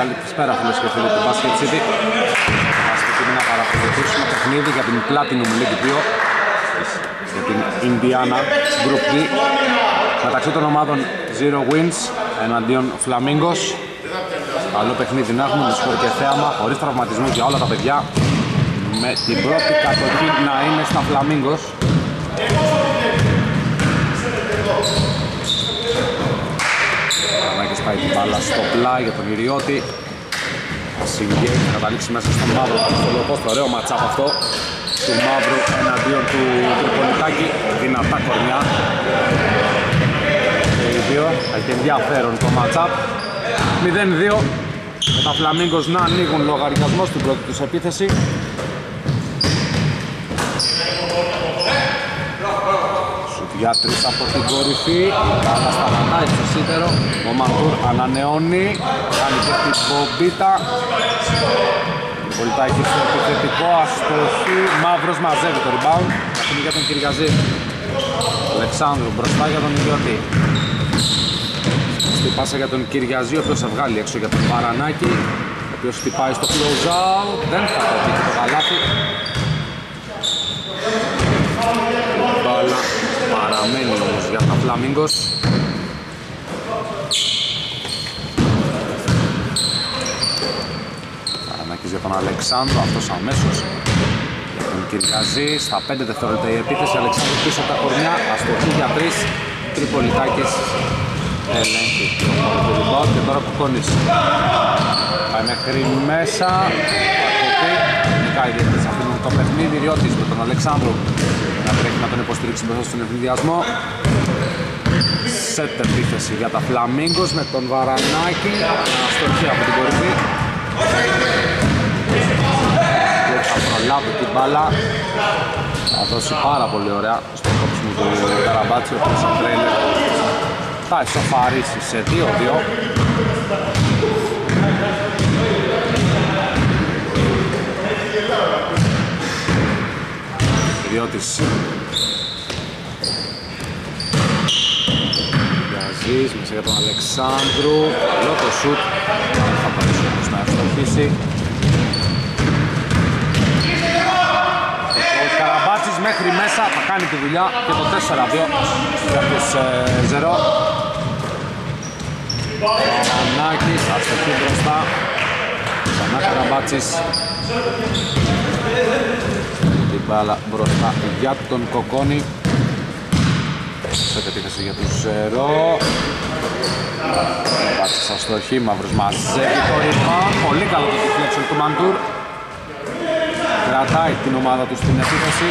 Καλησπέρα φίλες και φίλοι του Basket City. Μας προκειμένου να παρακολουθήσουμε παιχνίδι για την Platinum League 2 για την Indiana Group D μεταξύ των ομάδων Zero Wins εναντίον Flamingos. Καλό παιχνίδι να έχουμε με σκορ και θέαμα χωρίς τραυματισμού για όλα τα παιδιά. Με την πρώτη κατοχή να είναι στα Flamingos Καρνάκης πάει την μπάλα στο πλάι για τον Ιριώτη. Συγγένει θα καταλήξει μέσα στον μαύρο το ωραίο ματσάπ αυτό του μαύρου εναντίον του Τρυπολιτάκη δυνατά κορμιά. Και οι δύο έχει ενδιαφέρον το ματσάπ 0-2 με τα Φλαμίγκος να ανοίγουν λογαριασμός στην πρώτη τους επίθεση για τρεις από την κορυφή. Η Κάνα σταματάει στο σίδερο. Ο Μαντούρ ανανεώνει. Κάνει και την μπομπίτα Πολυτάκη στο επιθετικό. Αστοχή. Μαύρος μαζεύει το rebound. Αυτή για τον Κυριαζή. Αλεξάνδρου μπροστά για τον Ιδιώτη Στη πάσα για τον Κυριαζή ο οποίος θα βγάλει έξω για τον Παρανάκη ο οποίος χτυπάει στο close out. Δεν θα το το καλάθι μπάλα παραμένει όμως για τα Φλαμίγκος Παρανάκης για τον Αλεξάνδρο, αυτός αμέσως. Για τον Κυρκαζή στα 5 δευτερόλεπτα η επίθεση. Αλεξάνδρου πίσω από τα κορμιά. Αστοχή για 3 Τριπολιτάκης ελέγχει το rebound και τώρα Κουκόνης πάει μέχρι μέσα. Αρκωτή, νικάει διεύθυνση αφήνουν το παιχνίδι Ριώτης με τον Αλεξάνδρου να τρέχει να τον υποστηρίξει μπροστά στον ευνηδιασμό Σετ επίθεση για τα Φλαμίγκος με τον Βαρανάκη. Αστοχή από την κορυφή. Και θα προλάβει την μπάλα. Θα δώσει πάρα πολύ ωραία στο κόψιμο του Καραμπάτσι ο οποίος τρέιλερ θα ισοφαρίσει σε 2-2 Ιδιώτης Γιαζής μέσα για τον Αλεξάνδρου. Καλό το σουτ. Θα πάρει να ευστοχίσει Ο Καραμπάτσης μέχρι μέσα θα κάνει τη δουλειά και το 4-2 για τους ε, Ζερό. Πανάκης, αστοχή μπροστά. Ξανά Καραμπάτσης. Την μπάλα μπροστά για τον Κοκόνη σε επίθεση για τους Ζερό Καραμπάτσης αστοχή, μαύρος μαζεύει το ρήμα. Πολύ καλό το deflection του Μαντούρ. Κρατάει την ομάδα του στην επίθεση.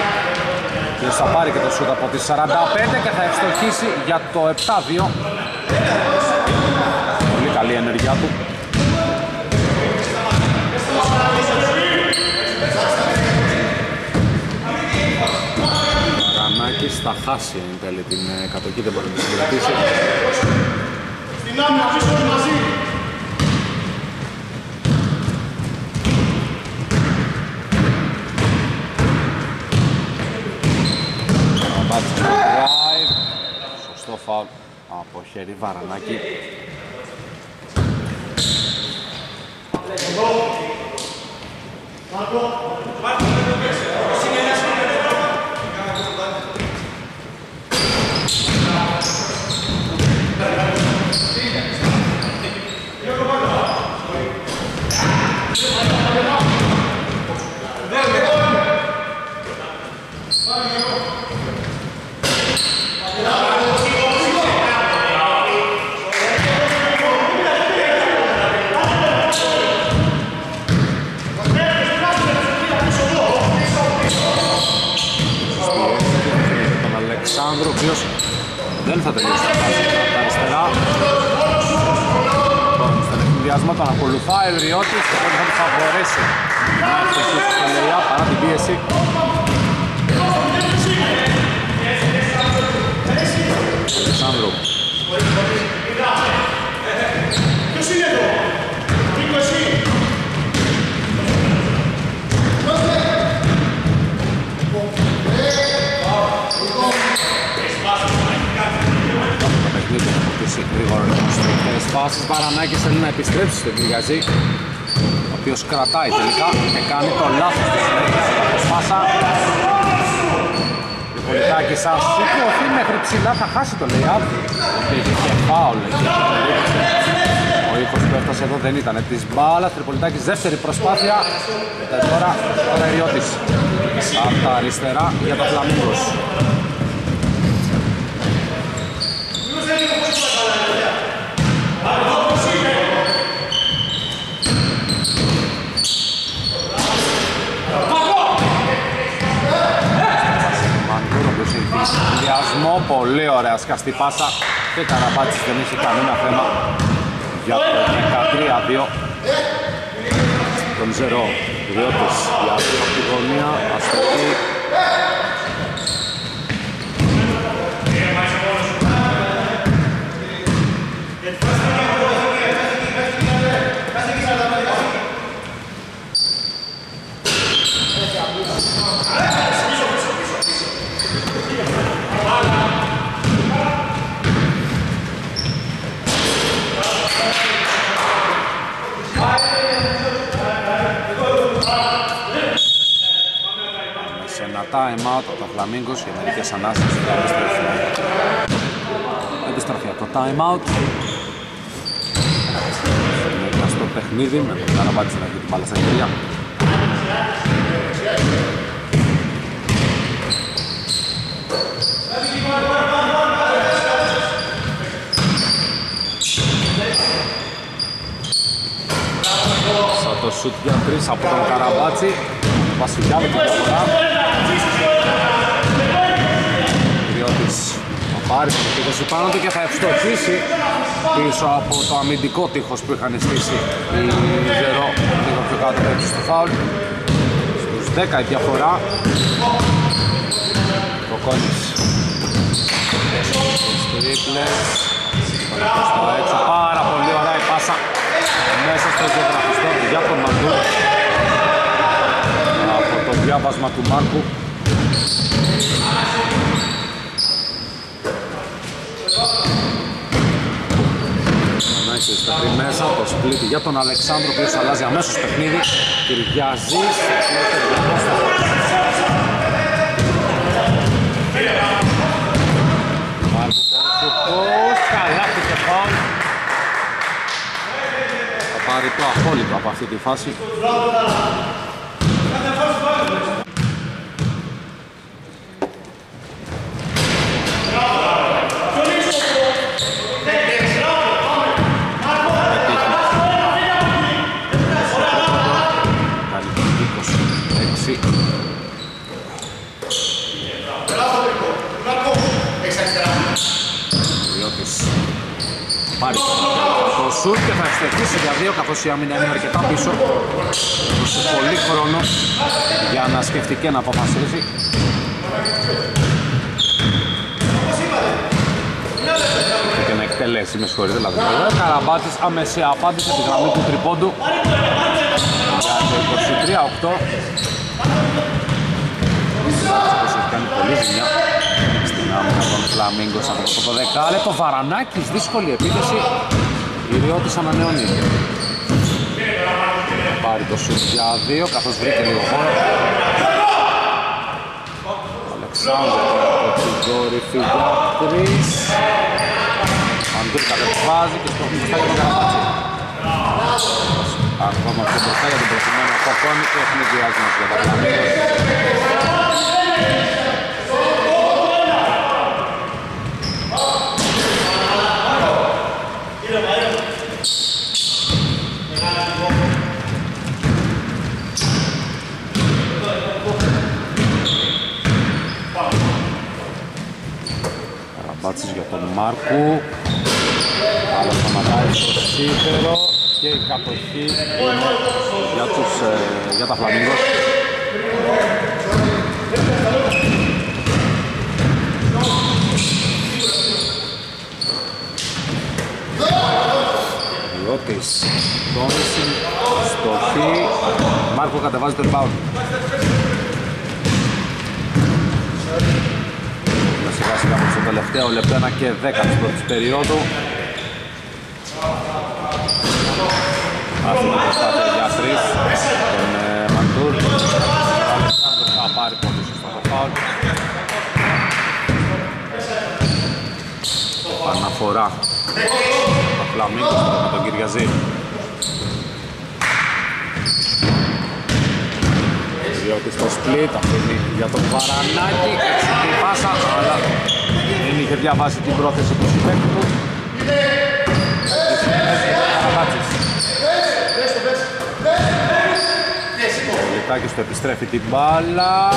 Και θα πάρει και το σούτ από τις 45 και θα ευστοχίσει για το 7-2 πολύ καλή ενέργειά του θα χάσει εν τέλει την ε, κατοχή, δεν μπορεί να την συγκρατήσει Στην άμυνα, αφήσουμε μαζί drive Σωστό φάουλ από χέρι Βαρανάκη Αλεξάνδρου, ο οποίος δεν θα τελειώσει τα φάση από τα αριστερά. Λοιπόν, στον εκμηδιασμό τον ακολουθάει ο Ριώτης, ο οποίος θα μπορέσει να ευθεσίσει στο Λεϊά παρά την πίεση. Αλεξάνδρου. Ποιος είναι εδώ, Νίκο εσύ. παιχνίδι έχει αποκτήσει γρήγορο ρυθμό στις φάσεις. Παρανάκης Βαρανάκης θέλει να επιστρέψει στον Κυριαζή ο οποίος κρατάει τελικά και κάνει το λάθος της συνέχειας. Από σπάσα Πολιτάκης θα σηκωθεί μέχρι ψηλά θα χάσει το lay-up. Και έχει και φάουλ ο ήχος που έφτασε εδώ δεν ήταν της μπάλας. Τριπολιτάκης δεύτερη προσπάθεια. Και τώρα ο Ρεριώτης από τα αριστερά για τα Φλαμίγκος Συνδυασμό, πολύ ωραία σκαστή πάσα. Και Καραμπάτσης δεν έχει κανένα θέμα. Για το 13-2 τον Ζερό Ριώτης για τη γωνία. Αστοχή time out από τα Φλαμίγκος για μερικές ανάσες και επιστροφή. Επιστροφή από το time out. Είναι στο παιχνίδι με τον Καραμπάτσι να έχει την μπάλα στα χέρια. Σαν το σουτ για τρεις από τον Καραμπάτσι. Βασιλιάδη την διαφορά. Θα πάρει την επίδοση πάνω του και θα ευστοχίσει πίσω από το αμυντικό τείχος που είχαν στήσει οι Ζερό. Λίγο πιο κάτω έτσι στο φάουλ. Στους 10 η διαφορά. Κοκόνης Στρίπλες στο έξω. Πάρα πολύ ωραία η πάσα. Μέσα στο γεωγραφιστό για τον Μαντού. Από το διάβασμα του Μάρκου Ανάκης πετρί μέσα, το σπλίτι για τον Αλεξάνδρο που αλλάζει αμέσως παιχνίδι. Κυριαζής Μάρκο Πόρφουτος, καλάθι και φάουλ. Θα πάρει το απόλυτο από αυτή τη φάση πάρει το σουτ και θα ευστοχίσει για δύο καθώς η άμυνα είναι αρκετά πίσω. Σε πολύ χρόνο για να σκεφτεί και να αποφασίσει. Και να εκτελέσει, με συγχωρείτε δηλαδή ο Καραμπάτης άμεση απάντησε τη γραμμή του τριπώντου για το 23-8 έχει κάνει πολύ ζημιά άμυνα των Φλαμίγκος από το 12 λεπτό Βαρανάκης, δύσκολη επίθεση η Ριώτης ανανεώνει πάρει το σουτ για δύο καθώς βρήκε λίγο χώρο. Αλεξάνδρου από την κορυφή για τρεις Αντούρ κατεβάζει και στο μπροστά για τον Καραπάτσι. Ακόμα πιο μπροστά για τον προκειμένο Κοκόνη και έχουμε διάσμος για τα Φλαμίγκος για τον Μάρκου. Αλλά σταματάει στο σίδερο και η κατοχή για, τους, ε, για τα Φλαμίγκος Λιώτης, Τόμισιν, στοχή, Μάρκο κατεβάζει το rebound σιγά σιγά στο τελευταίο λεπτό, ένα και 10 της πρώτης περίοδου. Αυτή την προσπάθεια για τρεις τον ε, Μαντούρ. Ο Αλεξάνδρου θα πάρει πολύ σωστά το φάουλ. Παναφορά τα Φλαμίγκος με τον Κυριαζή. Διότι στο split αφήνει για τον Βαρανάκη την πάσα αλλά δεν είχε διαβάσει την πρόθεση του συμπέκτη του. Ο Λιτάκης του επιστρέφει την μπάλα.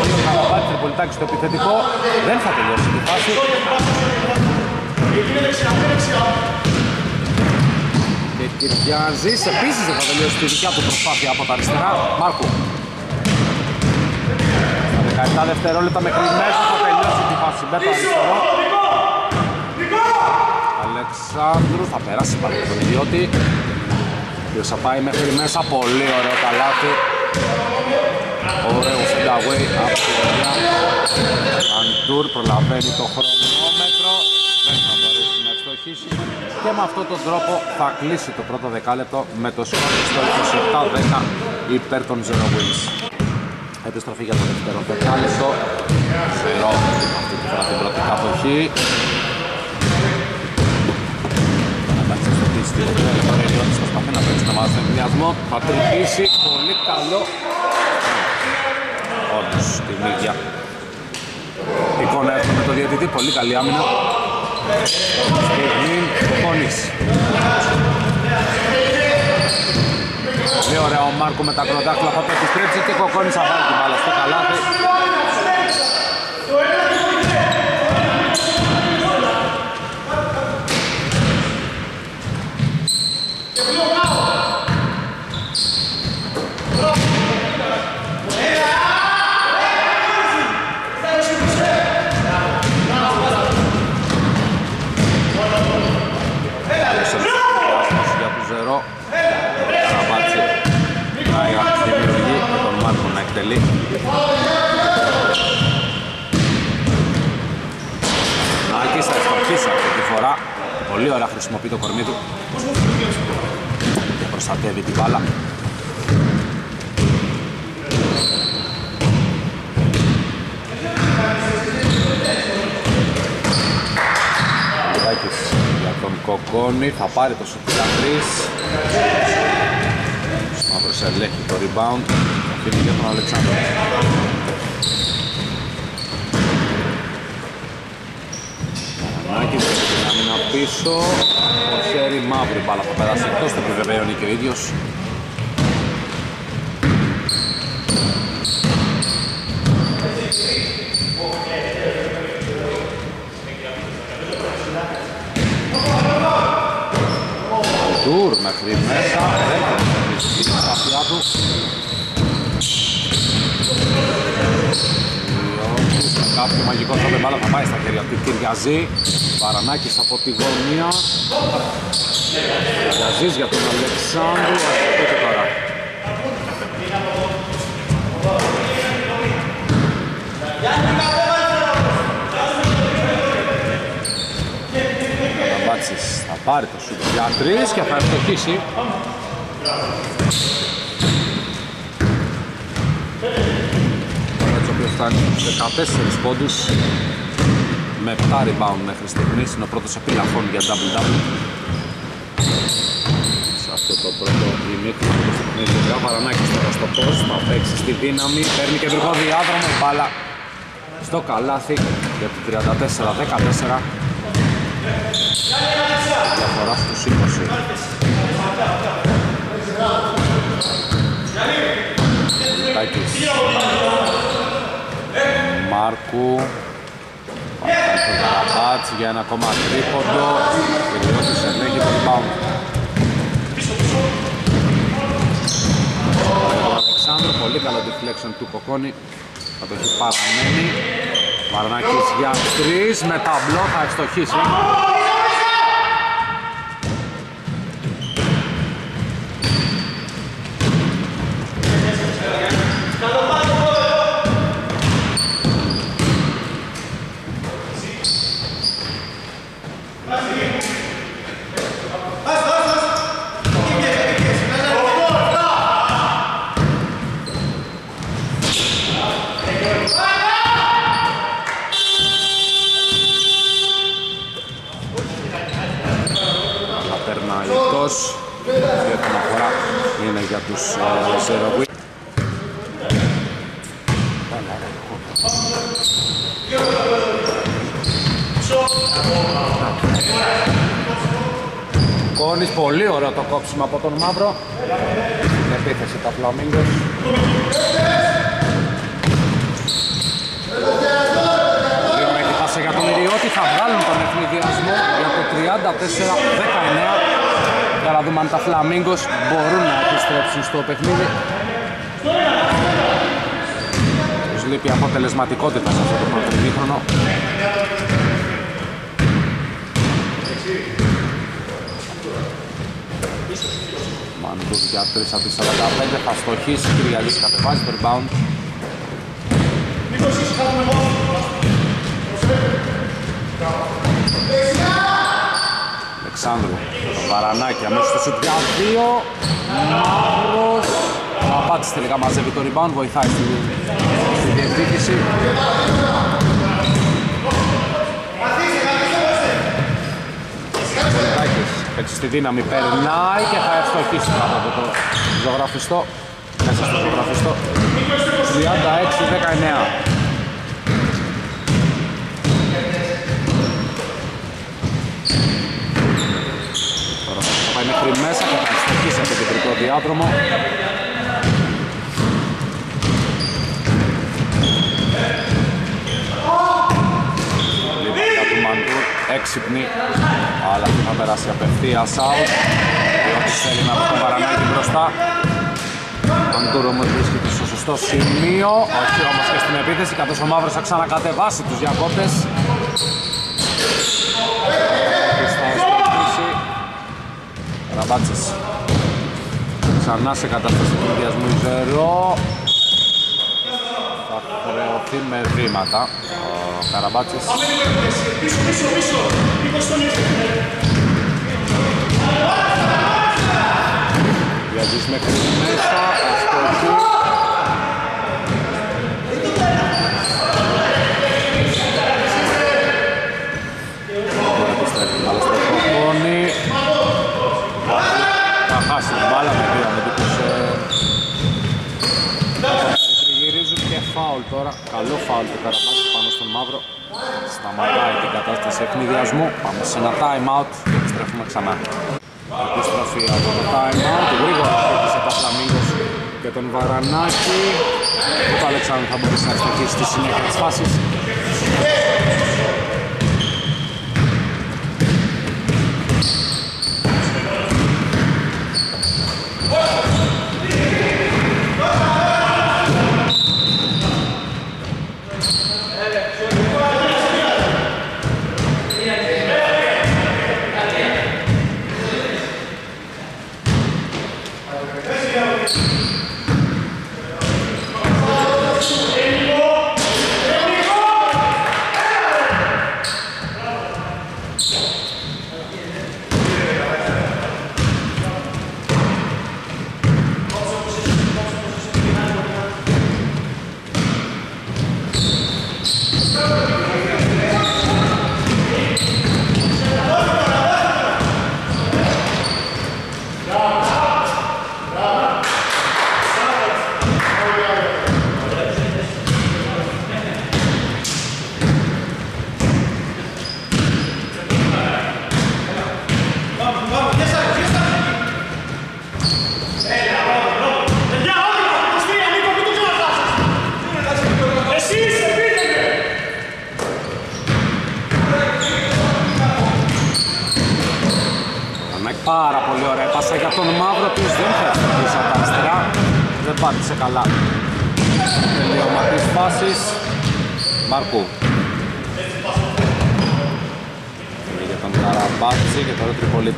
Ο Καραβάτης Τριπολιτάκης στο επιθετικό. Δεν θα τελειώσει τη φάση. Και Κυριάζης επίσης δεν θα τελειώσει τη δικιά του προσπάθεια από τα αριστερά. Μάρκο. Στα 17 δευτερόλεπτα μέχρι μέσα θα τελειώσει τη φάση. Με το αριστερό. Αλεξάνδρου θα περάσει πάλι τον ιδιώτη. Ο θα πάει μέχρι μέσα. Πολύ ωραίο καλάθι. Ωραίο away από τη γωνιά. Αντούρ προλαβαίνει το χρονόμετρο. Δεν θα μπορέσει να ευστοχίσει. Και με αυτόν τον τρόπο θα κλείσει το πρώτο δεκάλεπτο με το σκόρ στο 27-10 υπέρ των Zero Wins. Επιστροφή για το δεύτερο δεκάλεπτο. Zero αυτή τη φορά την πρώτη κατοχή. Στην Ρεϊόνης προσπαθεί να παίξει το μάζι ενδιασμό. Θα τρυπήσει. Πολύ καλό. Όντως, την ίδια εικόνα έχουμε με το διαιτητή. Πολύ καλή άμυνα. Στιγμή Κόνης. Πολύ ωραία ο Μάρκο με τα κροδάκτυλα θα το επιστρέψει και ο Κοκόνης θα βάλει την μπάλα στο καλάθι. για του Ζερό. Καραμπάτσι να δημιουργεί και τον Μάρκο να εκτελεί. Νάκης θα ευστοχίσει αυτή τη φορά. Πολύ ωραία χρησιμοποιεί το κορμί του. Και προστατεύει την μπάλα. Λιτάκης για τον Κοκόνη θα πάρει το σουτ για τρεις Μαύρος ελέγχει το rebound αφήνει για τον Αλεξάνδρο. Πανανάκης έχει την άμυνα πίσω. Ο χέρι μαύρη μπάλα θα περάσει εκτός το επιβεβαίωνει και ο ίδιος. Τουρ μέχρι μέσα, δεν έχει την προσπάθειά του. Διόντης με κάποιο μαγικό τρόπο μπάλα θα πάει στα χέρια του Κυριαζή. Παρανάκης από τη γωνία. Κυριαζής για τον Αλεξάνδρου, ας το πείτε τώρα. Καμπάτσης θα πάρει το σούτ για τρεις και θα ευστοχίσει. Έτσι ο οποίος φτάνει στους 14 πόντους. Με 7 rebound μέχρι στιγμής. Είναι ο πρώτος επίλαφων για double-double. Σε αυτό το πρώτο ημίχρονο του παιχνίδι ο Βαρανάκης τώρα στο post θα παίξει στη δύναμη. Παίρνει κεντρικό διάδρομο. Μπάλα στο καλάθι για το 34-14 διαφορά στους 20 Τάκης Μάρκου. Πατάει τον Καραμπάτς για ένα ακόμα τρίποντο. Κυριώτης ελέγχει το rebound Ο Αλεξάνδρου, πολύ καλό deflection του Κοκόνη. Θα το έχει παραμένει. Βαρνάκης για τρεις με ταμπλό θα ευστοχίσει εκτός η επαναφορά είναι για τους Ζεροβί Κόνης, πολύ ωραίο το κόψιμο από τον Μαύρο. Στην επίθεση τα Φλαμίγκος Λίγο έχει πάσα για τον Ιριώτη, θα βγάλουν τον ευνηδιασμό για το 34-19 για να δούμε αν τα Φλαμίγκος μπορούν να επιστρέψουν στο παιχνίδι. Τους λείπει αποτελεσματικότητα σε αυτό το πρώτο δίχρονο Μαντούρ για 3 από 45 θα στοχίσει, Κυριαλής κατεβάζει το rebound. Αλεξάνδρου, Βαρανάκη αμέσως στο σουτ. Για 2 Μαύρος. Απάτης τελικά μαζεύει το rebound, βοηθάει στη, στη διεκδίκηση Έτσι στη δύναμη περνάει και θα ευστοχίσει κάτω από το ζωγραφιστό. Μέσα στο ζωγραφιστό. 36-19 πάει μέχρι μέσα και θα ευστοχίσει από το κεντρικό διάδρομο έξυπνη. Αλλά θα περάσει απευθείας out διότι θέλει να βρει τον Βαρανάκη μπροστά. Μαντούρο όμως βρίσκεται στο σωστό σημείο. Όχι όμως και στην επίθεση καθώς ο Μαύρος θα ξανακατεβάσει τους διακόπτες. Και θα εστοχίσει Ραμπάτσες ξανά σε κατάσταση του διασμού Ιζερό θα χρεωθεί με βήματα Καραμπάτσης. Διαζείς μέχρι μέσα, αστοχή. Θα χάσει την μπάλα με δύο αμυντικούς Γυρίζουν και φάουλ τώρα, καλό φάουλ του Καραμπάτσης μαύρο σταματάει την κατάσταση εχνιδιασμού πάμε σε ένα time out και επιστρέφουμε ξανά. Επιστροφή από το time out γρήγορα χτύπησε τα Φλαμίγκος και τον Βαρανάκη. Ο Αλεξάνδρου θα μπορέσει να ευστοχίσει στη συνέχεια της φάσης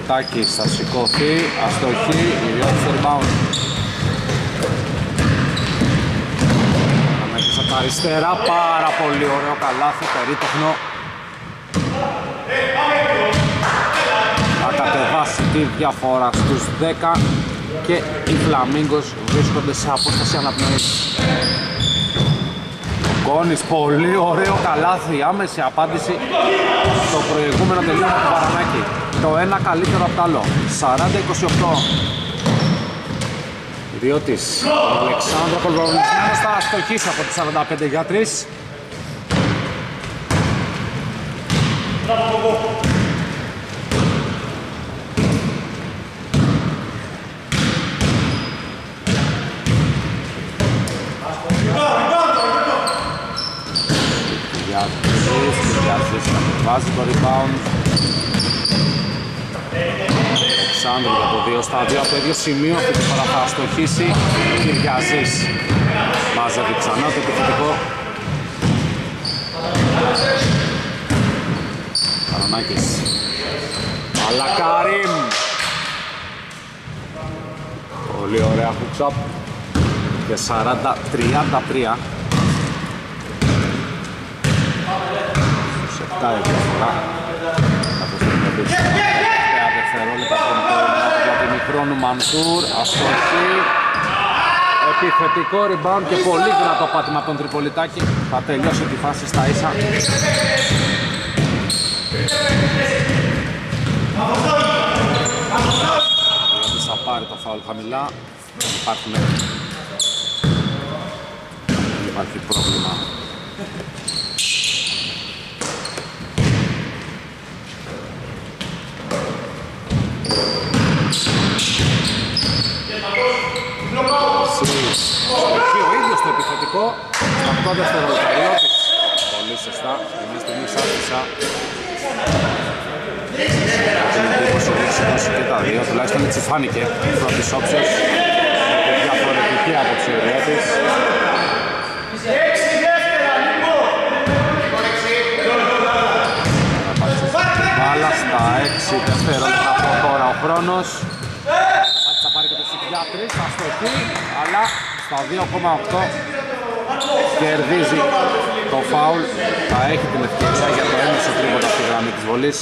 Μητσοτάκης θα σηκωθεί, αστοχή, ιδιώτης στο rebound. Αμέσως από τα αριστερά, πάρα πολύ ωραίο καλάθι, περίτεχνο. Θα κατεβάσει τη διαφορά στους 10 και οι Φλαμίγκος βρίσκονται σε απόσταση αναπνοής. Κόνης, πολύ ωραίο καλάθι, άμεση απάντηση στο προηγούμενο τελείωμα του Παρανάκη. το ένα καλύτερο από το άλλο. 40-28. Διότι ο Αλεξάνδρο Κολβονισμένος θα αστοχίσει από τις 45 για 3. Βάζεις το rebound. Αλεξάνδρου για το 2 στα 2 από το ίδιο σημείο αυτή τη φορά θα αστοχίσει Κυριαζής μάζευε ξανά το επιθετικό. Καρονάκης. Αλλά Καρίμ Πολύ ωραία hooks up και 40-33 7 η διαφορά καθώς έχουμε μπει στα τελευταία δευτερόλεπτα πριν το μικρόνου Μανσούρ αστοχή επιθετικό rebound και πολύ δυνατό πάτημα από τον Τριπολιτάκη. Θα τελειώσει τη φάση στα ίσα. Γιατί θα πάρει το φάουλ χαμηλά. Υπάρχουν υπάρχει πρόβλημα Στοχεί ο ίδιος το επιθετικό Αυτό δευτερολεπταριώτης Πολύ σωστά Μια στιγμή άφησα Την εντύπωση ότι και τα δύο Τουλάχιστον έτσι φάνηκε. Πρώτης όψεως Διαφορετική άποψη ο Ριέτης Μπάλα στα 6 δευτερόλεπτα από τώρα ο χρόνος. Θα πάρει και το για 3 θα στοχεί αλλά στα 2,8 κερδίζει το φάουλ. Θα έχει την ευκαιρία για το έμεσο τρίποτα στη γραμμή της βολής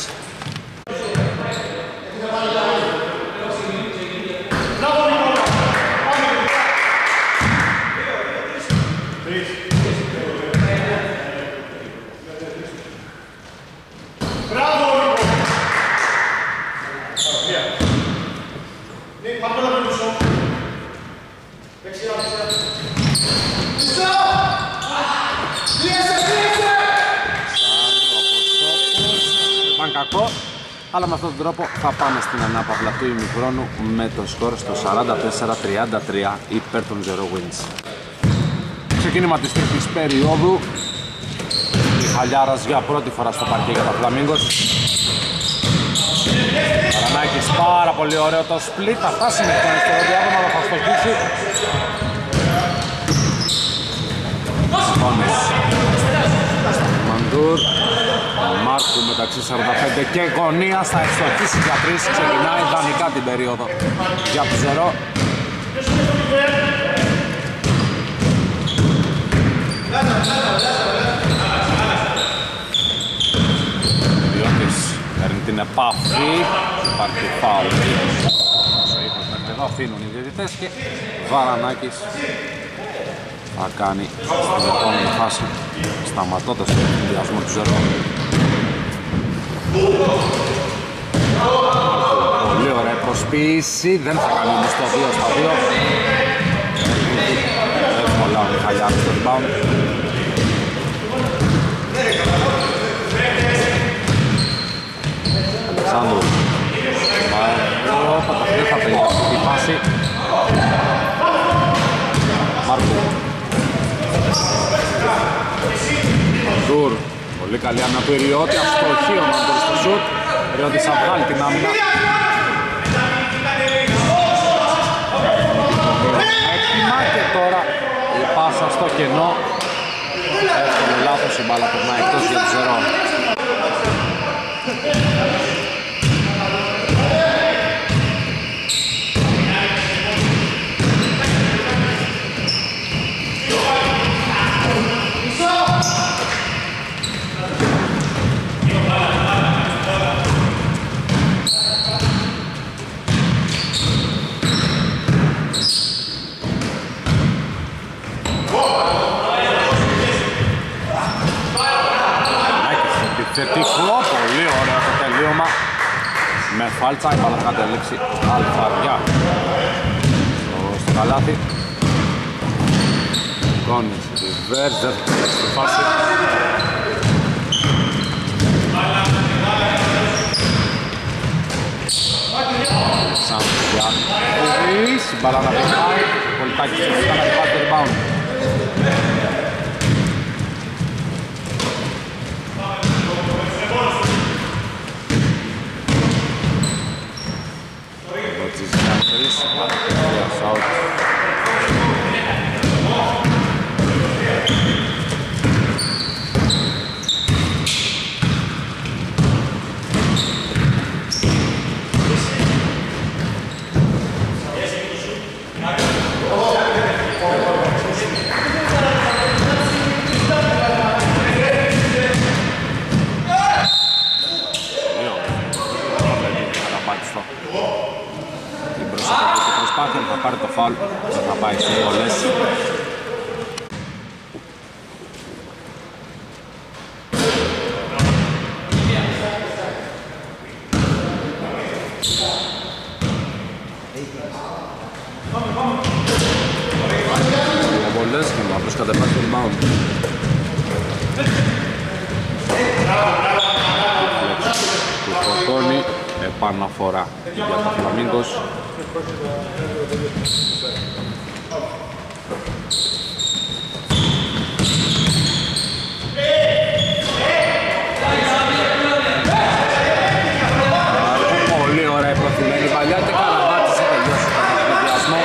αλλά με αυτόν τον τρόπο θα πάμε στην ανάπαυλα του ημικρόνου με το σκορ στο 44-33 υπέρ των Zero Wins. Ξεκίνημα της τρίτης περίοδου. Μιχαλιάρας για πρώτη φορά στο παρκέ για τα Φλαμίγκος Παρανάκης πάρα πολύ ωραίο το split. Θα φτάσει με τον αριστερό διάδομα αλλά θα στοχίσει Μαντούρ Μάρκου μεταξύ 45 και γωνία θα ευστοχίσει για 3 ξεκινάει ιδανικά την περίοδο για τους Ζερό. Διώτης παίρνει την επαφή υπάρχει φάουλ. Εδώ αφήνουν οι διαιτητές και Βαρανάκης θα κάνει στην επόμενη φάση σταματώντας τον ενδιασμό του Ζερό Πολύ ωραία προσποίηση, δεν θα κάνει όμως το 2 στα 2 Εύκολα ο Μιχαλιάδης στο rebound. Αλεξάνδρου. Όπα, δεν θα τελειώσει τη φάση. Μάρκου. Ντουρ Πολύ καλή άμυνα του Ιριώτη, αστοχή ο Μάντορ στο σουτ. Ιριώτης θα βγάλει την άμυνα. Έτοιμα και τώρα η πάσα στο κενό. Εύκολο λάθος, η μπάλα περνάει εκτός για τη ζερό. Φάλτσα, η μπάλα θα κατελήξει αλφαριά στο καλάθι. Κόνης, reverse, δεν θα τη φάση. Σαντιάκοβης, η μπάλα να περνάει, Πολυτάκης θα κατεβάσει το rebound. assaltos. Προσωπική του προσπάθεια θα πάρει το φάουλ. Δεν θα πάει σε όλες. Δύο βολές και να βρεις κατεβάσει το rebound. του Κοτώνη επαναφορά για τα Φλαμίγκος Πολύ ωραία η προθυμένη παλιά και Καραβάτης θα τελειώσει τον εκδιασμό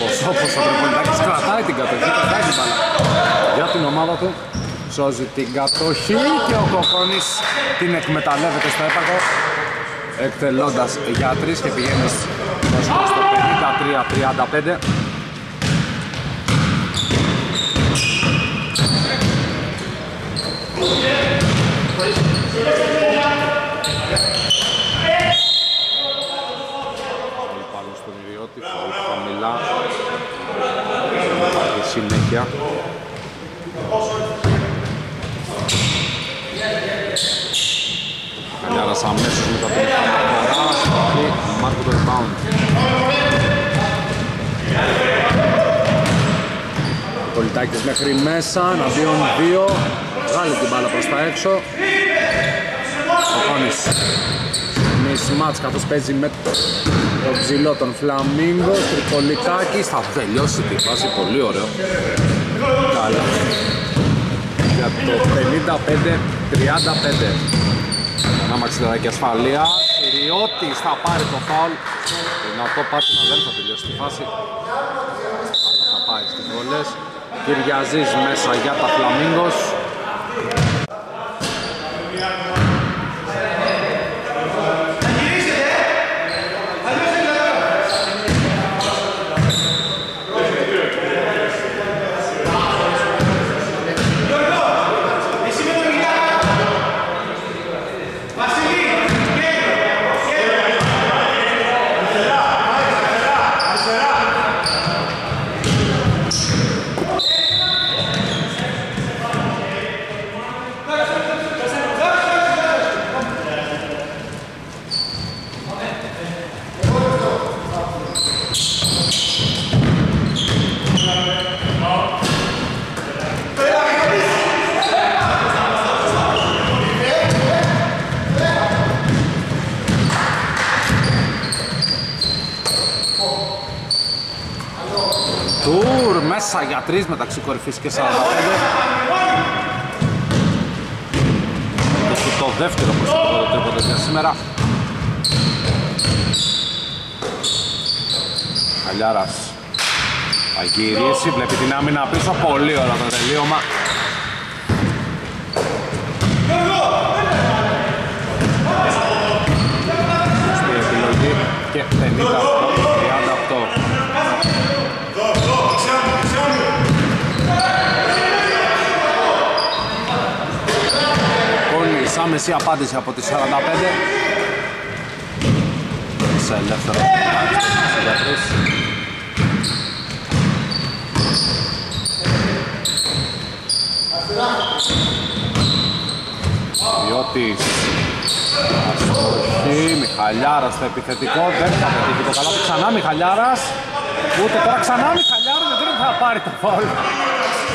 Ποσό, ποσό Τρεπολιτάκης κρατάει την κατοχή, κρατάει την μπάλα για την ομάδα του. Σώζει την κατοχή και ο Κοκόνης την εκμεταλλεύεται στο έπακο εκτελώντας για τρεις και πηγαίνει στο 53-35. Πολύ πάνω στον ιδιώτη, πολύ χαμηλά. Δεν υπάρχει συνέχεια. Αμέσως μετά την επαναφορά και Μάρκο το rebound. Πολιτάκης μέχρι μέσα, εναντίον δύο, βγάλει την μπάλα προς τα έξω. Ο Κόνης Μισμάτς καθώς παίζει με το ψηλό των Φλαμίγκο Τρικολικάκης θα τελειώσει τη φάση, πολύ ωραίο. Καλά. Για το 55-35 Ένα μαξιλαράκι ασφαλείας Ριώτης θα πάρει το φάουλ. Δυνατό πάτημα δεν θα τελειώσει τη φάση. Αλλά θα πάει στις βολές Κυριαζής μέσα για τα Φλαμίγκος Τουρ μέσα για τρεις μεταξύ κορυφής και 45 και το δεύτερο προσωπικό τρίποντο για σήμερα. Καλιάρας θα γυρίσει, βλέπει την άμυνα πίσω, πολύ ωραία το τελείωμα. Σωστή επιλογή και άμεση απάντηση από τις 45 σε ελεύθερο. Διώτης Αστοχή, Μιχαλιάρας στο επιθετικό, δεν θα πετύχει το καλά. Του ξανά Μιχαλιάρας. Ούτε τώρα ξανά Μιχαλιάρας, δεν θα πάρει το φόλ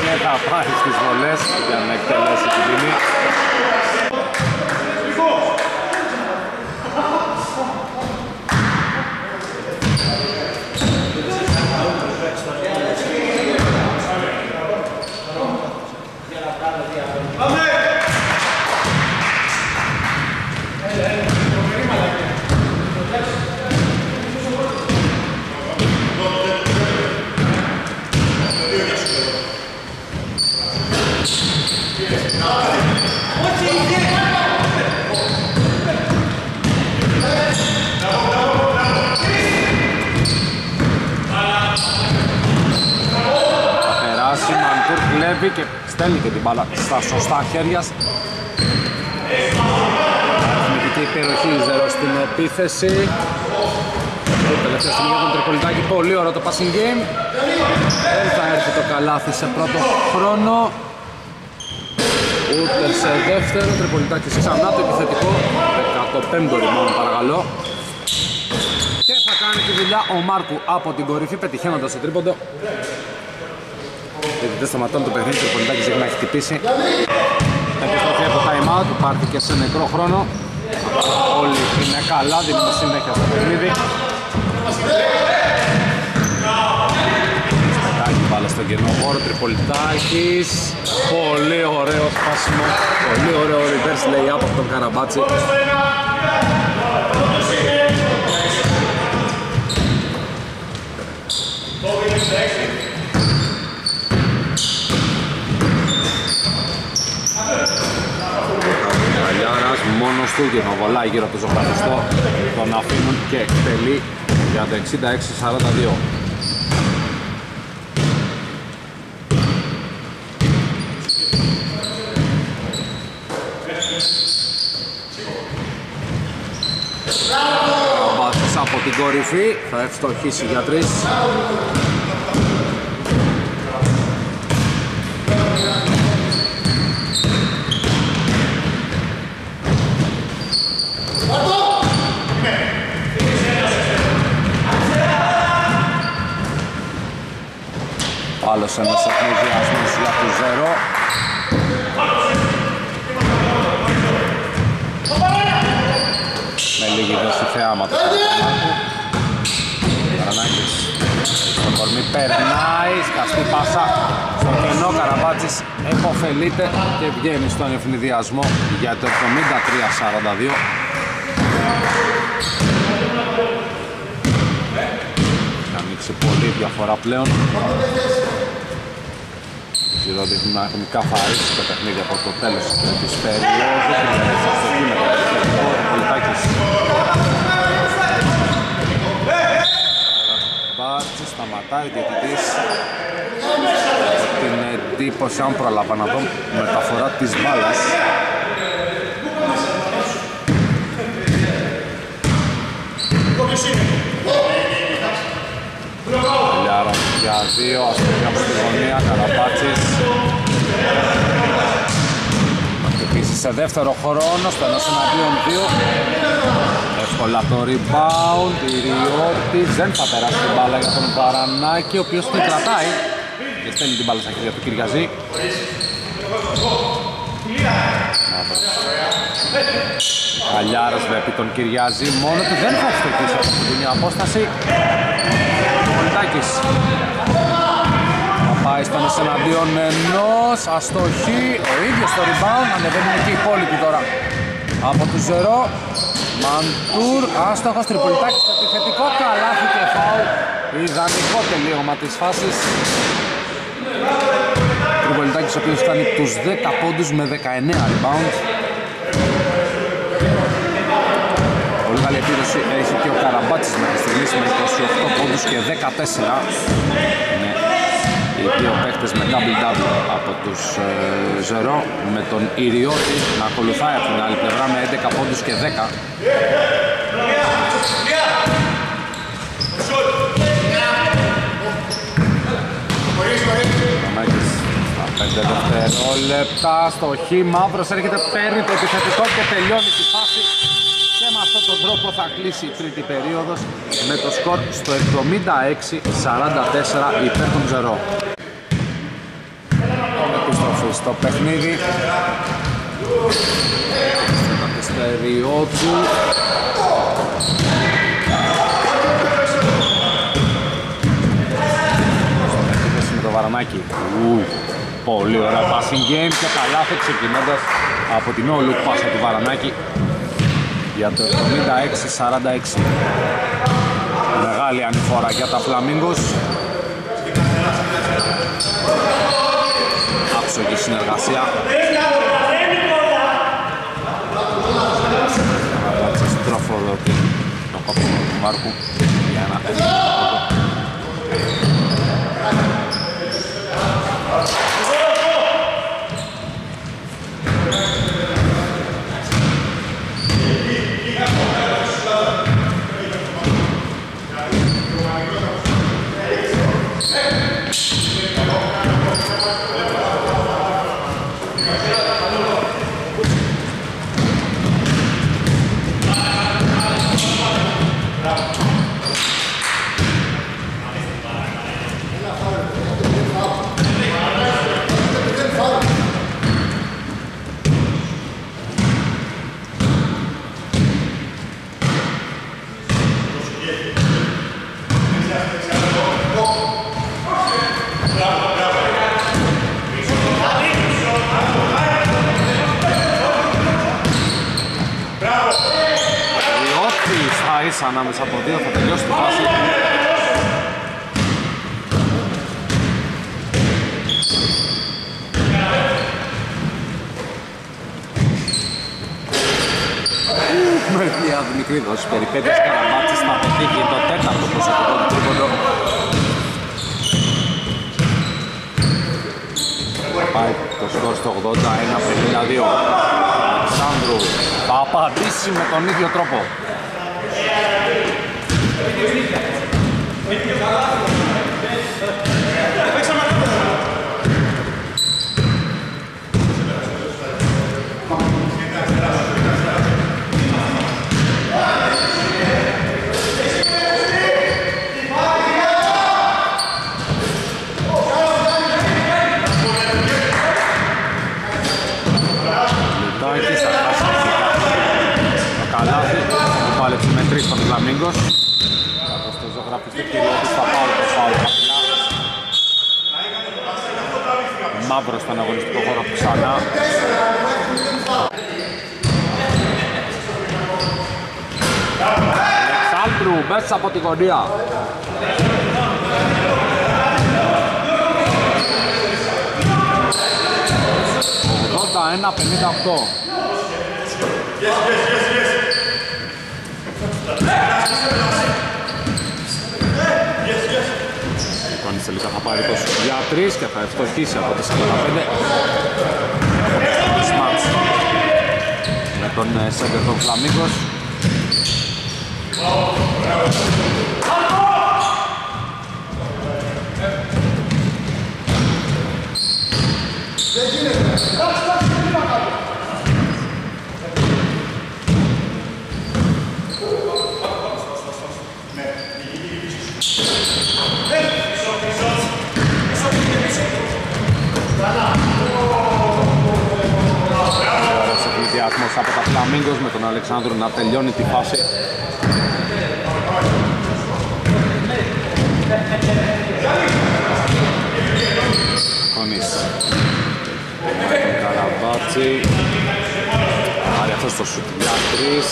και θα πάρει στις βολές για να εκτελέσει την τιμή και στέλνει και την μπάλα στα σωστά χέρια. Αριθμητική περιοχή 0 στην επίθεση. Τελευταία στιγμή για τον Τρυπολιτάκη, πολύ ωραίο το passing game. Δεν θα έρθει το καλάθι σε πρώτο χρόνο. Ούτε σε δεύτερο, Τρυπολιτάκης ξανά το επιθετικό. 15ο ρημόνο παρακαλώ. Και θα κάνει τη δουλειά ο Μάρκου από την κορυφή πετυχαίνοντας το τρίποντο γιατί δεν σταματώνει το παιχνίδι, ο Πολυτάκης έχει να έχει χτυπήσει. Επιστροφή από time out, υπάρχει και σε νεκρό χρόνο. Όλοι είναι καλά, δίνουμε συνέχεια στο παιχνίδι. Στακάκι μπάλα στον κενό χώρο, Τριπολιτάκης. Πολύ ωραίο σπάσιμο, πολύ ωραίο reverse lay-up από τον Καραμπάτσι. Μόνος του και θα βολάει γύρω από το ζωγραφιστό. Τον αφήνουν και εκτελεί για το 66-42 Καμπάτης από την κορυφή θα ευστοχίσει για τρεις Άλλος ένας ευνηδιασμός για το ζέρο. Με λίγη δόση θεάματος. Καρανάκης στο κορμί περνάει, σκαστή πάσα στο κενό Καραμπάτσης εποφελείται και βγαίνει στον ευνηδιασμό για το 73-42 ανοίξει πολύ διαφορά πλέον εδώ δείχνει να έχουν καθαρίσει το παιχνίδι από το τέλος της περίοδου. Μπάρτσι σταματάει ο διαιτητής. Την εντύπωση αν προλάβα να δω μεταφορά της μπάλας. Λιάρα για δύο, αστροφή από τη γωνία, Καραπάτσης Επίσης σε δεύτερο χρόνο, στο ένας εναντίον δύο. Εύκολα το rebound, η Ριώτης δεν θα περάσει την μπάλα για τον Παρανάκη ο οποίος την κρατάει και στέλνει την μπάλα στα χέρια του Κυριαζή. Καλιάρας βλέπει τον Κυριάζη μόνο του δεν θα ευστοχίσει από την απόσταση. Πολυτάκης θα πάει στον εναντίον ενός αστοχή ο ίδιος το rebound ανεβαίνουν και οι υπόλοιποι τώρα. Από τους Ζερό Μαντούρ άστοχος Τριπολιτάκης στο επιθετικό καλάθι και φάου ιδανικό τελείωμα της φάσης. Τριπολιτάκης ο οποίος φτάνει τους 10 πόντους με 19 rebound. Επίδοση έχει και ο Καραμπάτσης μέχρι στιγμής με 28 πόντους και 14. Είναι οι δύο παίχτες με double-double από τους ε, Ζερό με τον Ιριώτη να ακολουθάει από την άλλη πλευρά με 11 πόντους και 10. Πέντε δευτερόλεπτα στο χ, Μαύρος έρχεται, παίρνει το επιθετικό και τελειώνει τη φάση και με αυτόν τον τρόπο θα κλείσει η τρίτη περίοδος με το σκορ στο 76-44 υπέρ των Τζερό. Επιστροφή στο παιχνίδι. Στεριότζου. με το Βαρανάκι. Πολύ ωραία passing game και καλάθι ξεκινώντας από την όλου πάσα του Βαρανάκη για το 76-46. Μεγάλη ανηφορά για τα Φλαμίγκος. Άψογη συνεργασία. Τροφοδότη το κόψιμο του Μάρκου για ένα Φλαμίγκος Κάτω στο ζωγραφιστή Κυριώτης θα πάρει το φάουλ χαμηλά Μαύρος στον αγωνιστικό χώρο ξανά Αλεξάνδρου μέσα από τη γωνία. Ένα 58 Yes, yes, yes, yes. Λοιπόν, η τελικά θα πάρει το για 3 και θα ευστοχίσει από τις 45 με τον ε, σέντερ των Φλαμίγκος Δεν γίνεται. Άτμος από τα Φλαμίγκος με τον Αλεξάνδρου να τελειώνει τη φάση. Κονής. Καραβάτσι. Άρη αυτός το σουτ για τρεις.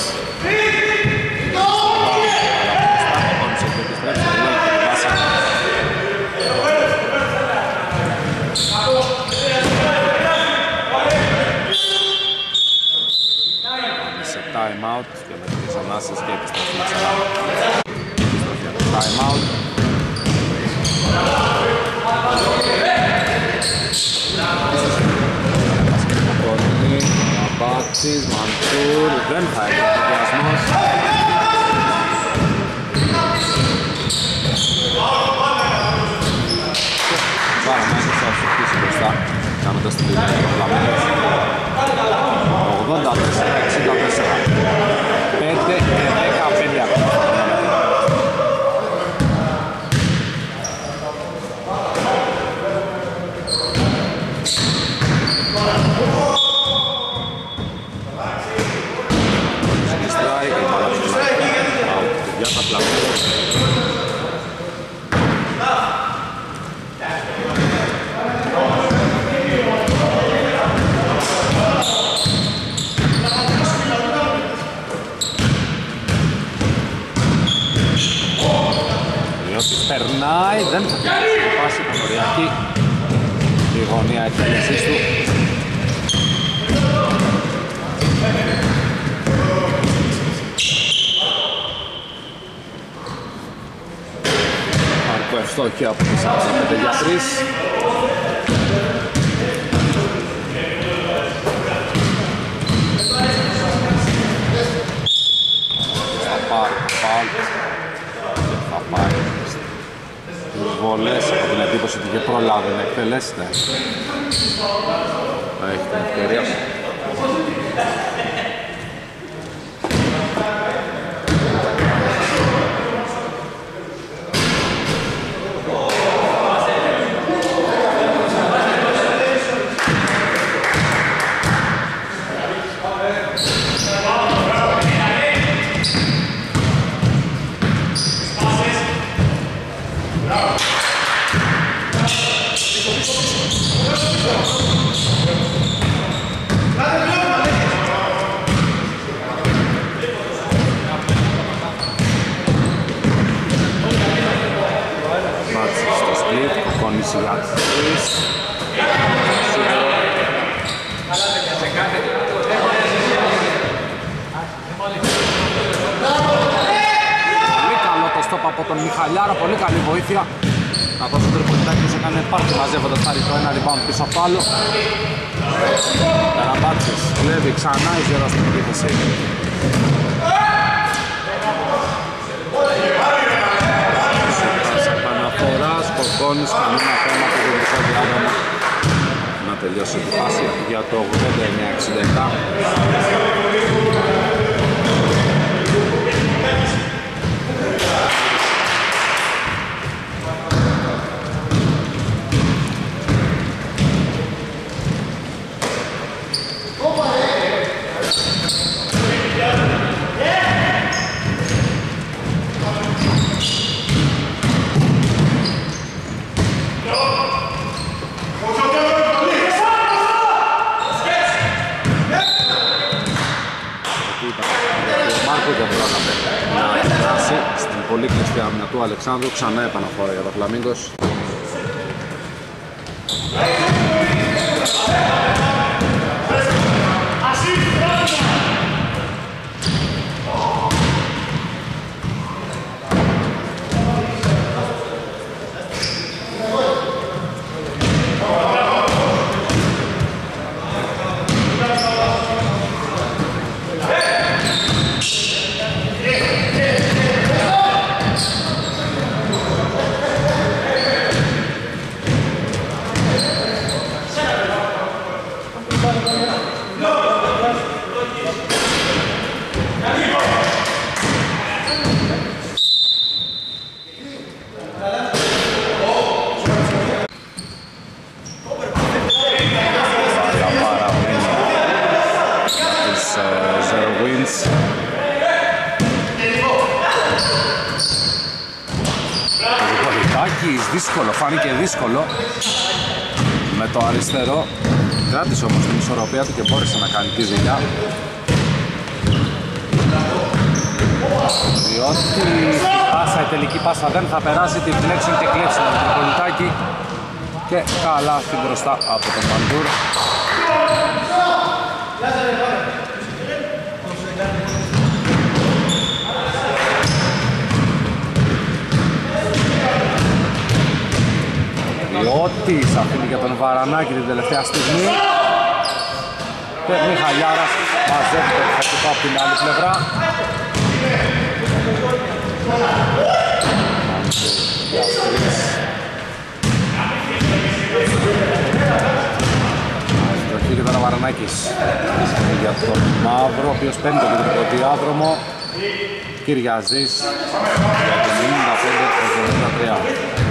nossas que estão funcionando. Time out. Boxes, Mansour, Grandfather, Gasmos. asta am destul de la mine. Vă dați, și dacă se περνάει, δεν θα πιάσει την πάση πανοριακή η γωνία εκτέλεσής του. Μάρκο ευστόχη από τις 45 για 3. Θα πάρει, θα πάρει και θα πάρει τις βολές από την εντύπωση ότι και προλάβει να εκτελέσετε. Θα έχει την ευκαιρία. Μάτσε στο split, κοκκόνηση για τρεις. Πολύ καλό το stop από τον Μιχαλιάρα, πολύ καλή βοήθεια. Καθώς ο Τριπολιτάκης έκανε πάρτι μαζεύοντας πάρει το ένα rebound πίσω από το άλλο. Καραμπάτσης κλέβει ξανά η Ζέρα στην επίθεση. Σουτάς επαναφοράς, Κοκκόνης, κανένα θέμα από το δικό διάγραμμα. Να τελειώσει τη φάση για το 89-67. Ο Μάρκο δεν πρόλαβε να περάσει στην πολύ κλειστή άμυνα του Αλεξάνδρου. Ξανά επαναφορά για το Φλαμίγκος. Θα παραμείνει τις ε, Zero Wins. Ο Πολυτάκης δύσκολο, φάνηκε δύσκολο. Με το αριστερό. Κράτησε όμως την ισορροπία του και μπόρεσε να κάνει τη δουλειά. Διότι η πάσα, η τελική πάσα δεν θα περάσει. Την φλέξη και κλέψει με τον Πολυτάκη και καλά στην μπροστά από τον Μαντούρ Διότι αφήνει για τον Βαρανάκη την τελευταία στιγμή και Μιχαλιάρας μαζεύει το επιθετικό από την άλλη πλευρά. Αστροχή και τώρα Μαρανάκης για τον Μαύρο, ο οποίος παίρνει το κεντρικό διάδρομο. Κυριαζής για το 95-73.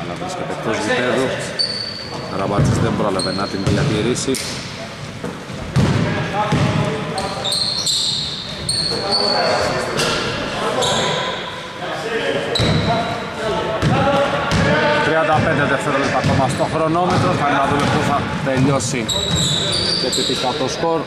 Αλλά βρίσκεται εκτός γηπέδου. Ραμπάτσης δεν πρόλαβε να την διατηρήσει. Δευτερόλεπτα ακόμα στο χρονόμετρο... ...θα να δούμε πού θα τελειώσει... ...και τυπικά το σκορ...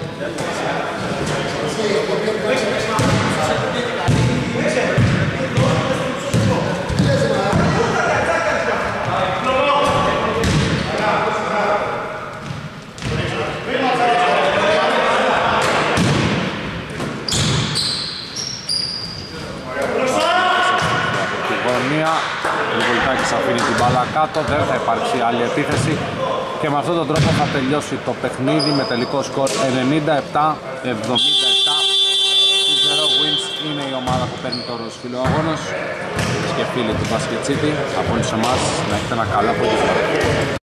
Νικολιτάκης αφήνει την μπάλα κάτω, δεν θα υπάρξει άλλη επίθεση. Και με αυτόν τον τρόπο θα τελειώσει το παιχνίδι με τελικό σκορ 97-77 η Zero Wins είναι η ομάδα που παίρνει το ρωσφύλλο αγώνος. Και φίλοι του Basket City από όλους εμάς να έχετε ένα καλό απόγευμα